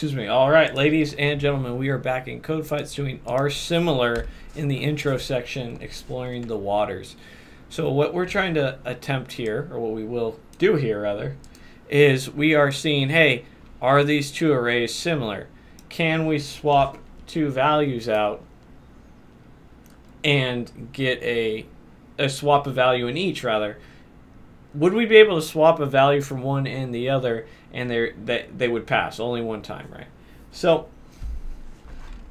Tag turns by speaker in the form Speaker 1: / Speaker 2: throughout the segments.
Speaker 1: Excuse me. All right, ladies and gentlemen, we are back in Code Fights doing Are Similar in the intro section, exploring the waters. So what we're trying to attempt here, or what we will do here rather, is we are seeing, hey, are these two arrays similar? Can we swap two values out and get a, a swap of value in each rather? Would we be able to swap a value from one and the other and they they they would pass only one time, right? So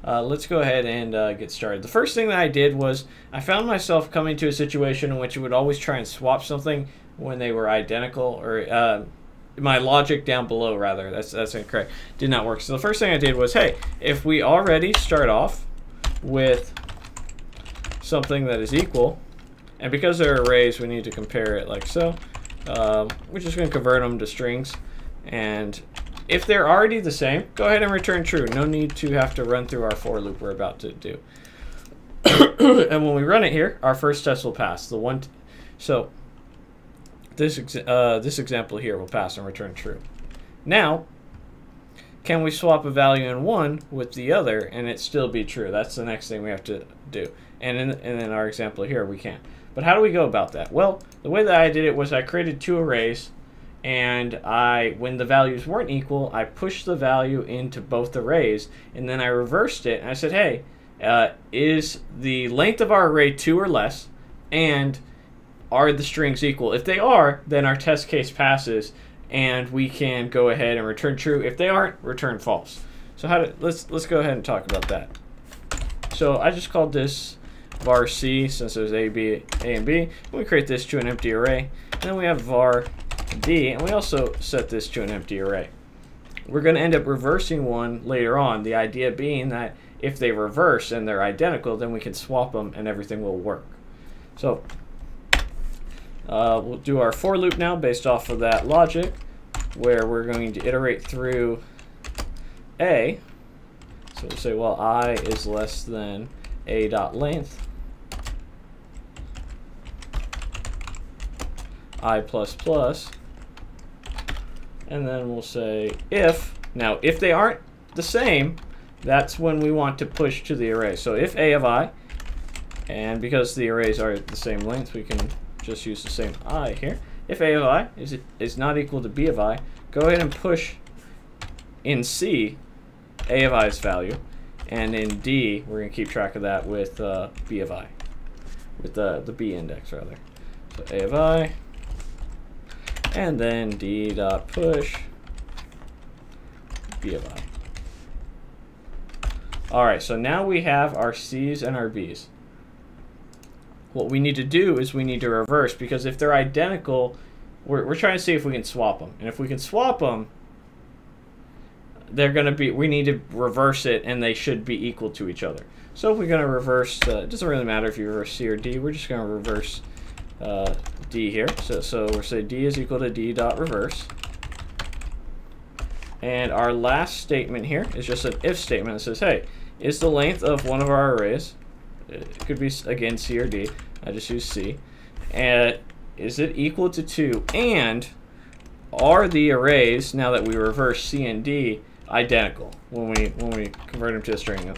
Speaker 1: uh, let's go ahead and uh, get started. The first thing that I did was I found myself coming to a situation in which it would always try and swap something when they were identical, or uh, my logic down below rather. That's that's incorrect. Did not work. So the first thing I did was, hey, if we already start off with something that is equal, and because they're arrays, we need to compare it like so. Um, we're just going to convert them to strings. And if they're already the same, go ahead and return true. No need to have to run through our for loop we're about to do. and when we run it here, our first test will pass. The one, so this uh, this example here will pass and return true. Now, can we swap a value in one with the other and it still be true? That's the next thing we have to do. And in, and in our example here, we can't. But how do we go about that? Well, the way that I did it was I created two arrays and I, when the values weren't equal, I pushed the value into both arrays, and then I reversed it, and I said, hey, uh, is the length of our array 2 or less, and are the strings equal? If they are, then our test case passes, and we can go ahead and return true. If they aren't, return false. So how to, let's, let's go ahead and talk about that. So I just called this var c, since there's a, b, a and b. We create this to an empty array. And then we have var D, and we also set this to an empty array. We're going to end up reversing one later on, the idea being that if they reverse and they're identical, then we can swap them and everything will work. So uh, we'll do our for loop now based off of that logic, where we're going to iterate through A. So we'll say, well, i is less than a dot length i plus plus and then we'll say if. Now, if they aren't the same, that's when we want to push to the array. So if a of i, and because the arrays are the same length, we can just use the same i here. If a of i is, is not equal to b of i, go ahead and push in C a of i's value, and in D, we're going to keep track of that with uh, b of i, with the, the b index rather. So a of i and then d dot push b of i. All right, so now we have our c's and our b's. What we need to do is we need to reverse because if they're identical, we're, we're trying to see if we can swap them. And if we can swap them, they're going to be, we need to reverse it and they should be equal to each other. So if we're going to reverse, uh, it doesn't really matter if you reverse C or D, we're just going to reverse uh, D here. So, so say D is equal to D dot reverse. And our last statement here is just an if statement that says, hey, is the length of one of our arrays, it could be, again, C or D, I just use C, and is it equal to 2, and are the arrays, now that we reverse C and D, identical when we, when we convert them to a string?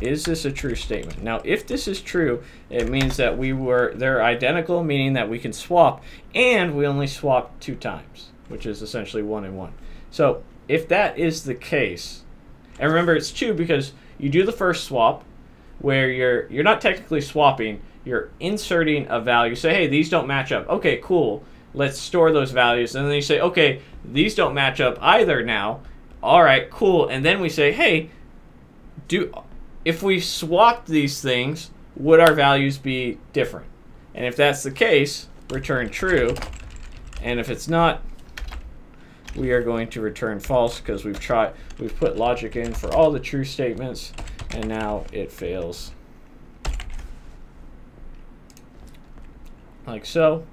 Speaker 1: Is this a true statement? Now, if this is true, it means that we were they're identical, meaning that we can swap, and we only swap two times, which is essentially one and one. So if that is the case, and remember it's two because you do the first swap, where you're you're not technically swapping, you're inserting a value. Say, hey, these don't match up. Okay, cool. Let's store those values, and then you say, okay, these don't match up either now. All right, cool. And then we say, hey, do if we swapped these things, would our values be different? And if that's the case, return true. And if it's not, we are going to return false because we've tried we've put logic in for all the true statements and now it fails. Like so.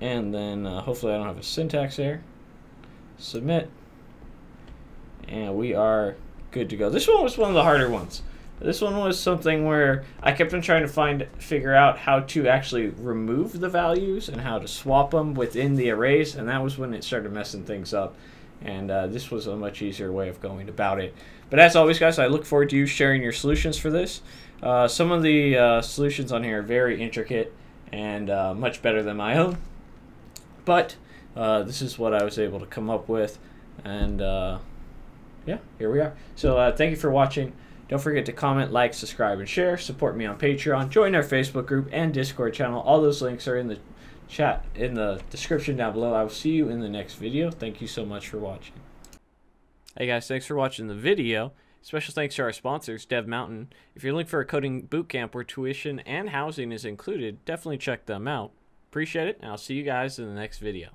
Speaker 1: And then uh, hopefully I don't have a syntax error. Submit. And we are good to go. This one was one of the harder ones This one was something where I kept on trying to find figure out how to actually remove the values and how to swap them within the arrays, and that was when it started messing things up. And uh, this was a much easier way of going about it. But as always, guys, I look forward to you sharing your solutions for this. Uh, some of the uh, solutions on here are very intricate and uh, much better than my own. But uh, this is what I was able to come up with. And uh, yeah, here we are. So thank you for watching. Don't forget to comment, like, subscribe, and share. Support me on Patreon. Join our Facebook group and Discord channel. All those links are in the chat in the description down below. I will see you in the next video. Thank you so much for watching. Hey guys, thanks for watching the video. Special thanks to our sponsors, Dev Mountain. If you're looking for a coding bootcamp where tuition and housing is included, definitely check them out. Appreciate it, and I'll see you guys in the next video.